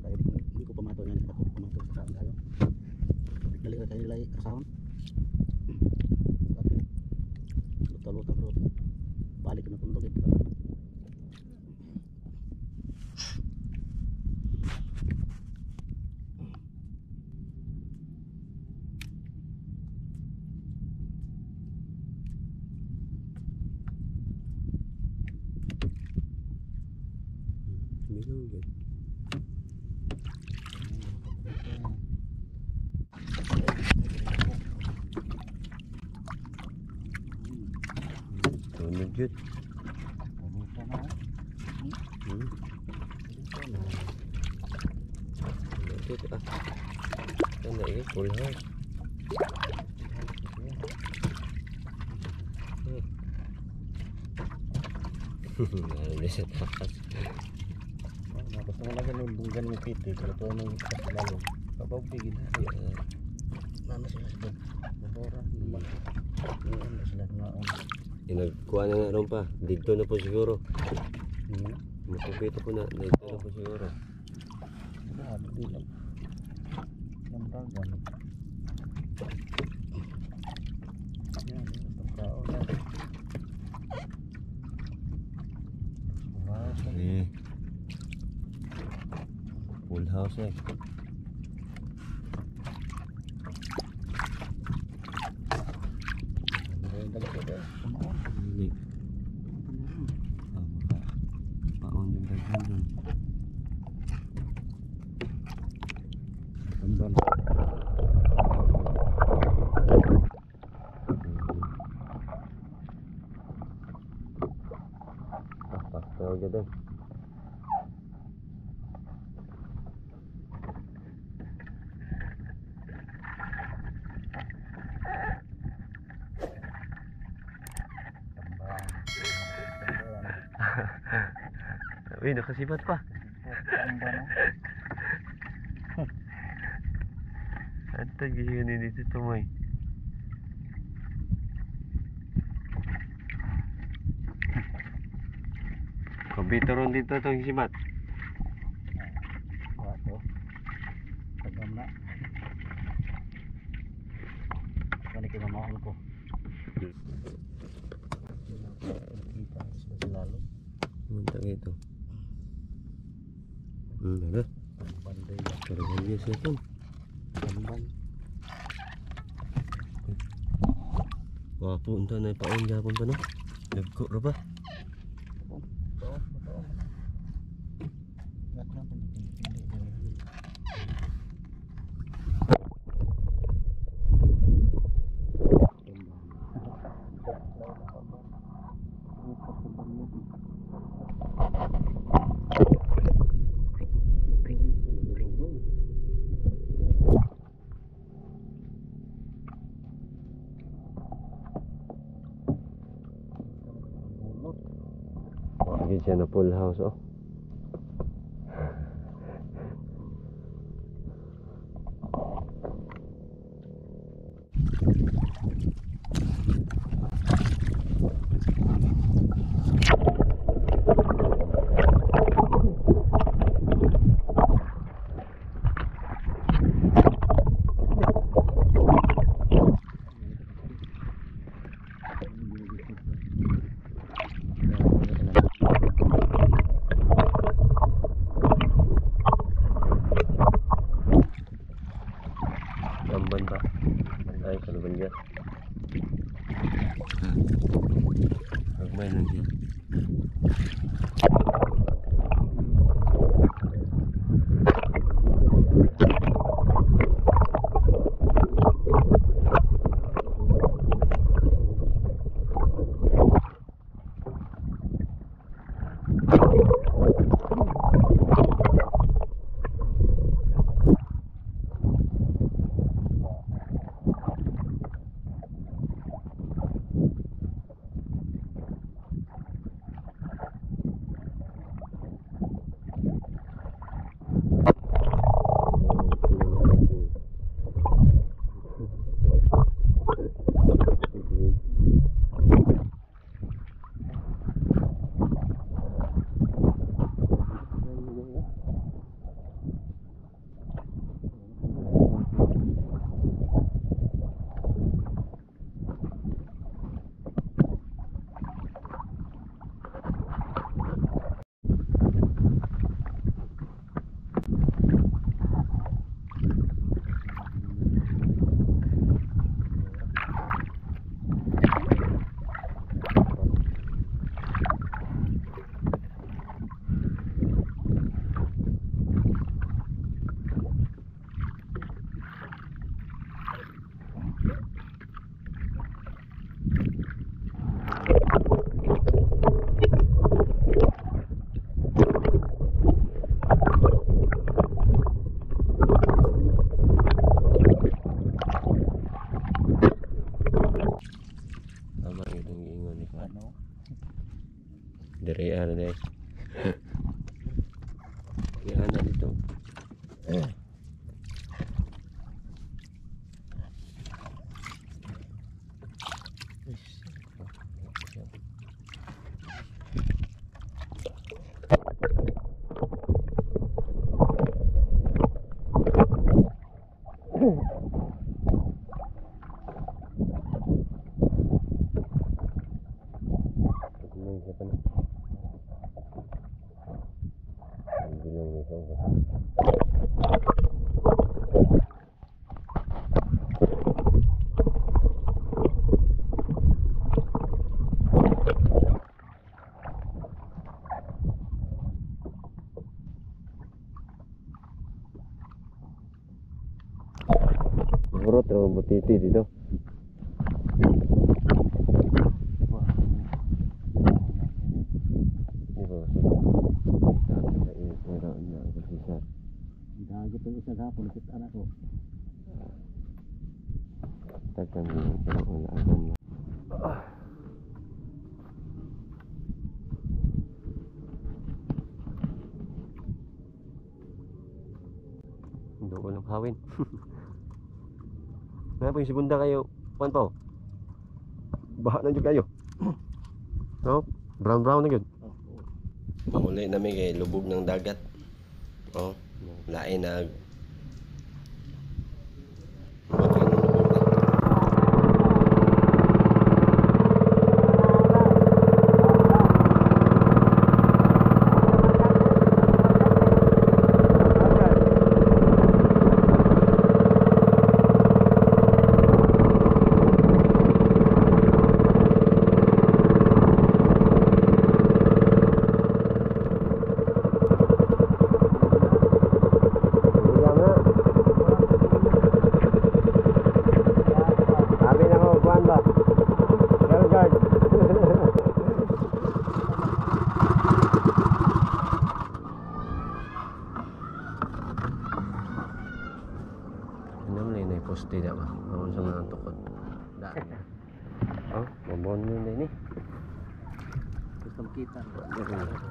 karon kayo hindi ko pamato yan ako pamato sa kaon kayo ka bro. Balik ke kung lugit Mayroon ganyan. Tunod ini, Hmm. ini, ah. ini, eh, ini, Meron ini, sa takas. ini, ngaon. Inagkuha na nga ron pa. Dito na po siguro. Makupito po na. Dito na po siguro. Grabe di lang. Namragan. Yan, yung tao na. Wow, Eh. Full house eh. Tambal. Ah, paktaw ka dun. Uy, nakasipat pa. At tá guerreiro desse tamanho. Kobe turun dito itong sibat. Wato. Tagam na. Kani kinamahal ko. Kita selalu. Muntang itu. Hmm, ada. Dia. Wapunta na paon gapon pa no. Dagko ra ba? Siya na full house oh. banho aqui. Dire ano dai. Yan na dito. May isa pa na. Ang bilong nito. Raw butiti dito. Dagat ang isa gapon, nakita na ko. tagan pero wala alam na. Doon hawin. Nga po yung segunda kayo, kuan pa oh. Baha na dyan kayo. No? Brown brown na yun. Mahuli namin kay lubog ng dagat. Oh, lain nag Inam na inay poste na ba? Naman sa mga tukod. Da. oh, mabon mo din eh. Gusto makita. Gusto makita.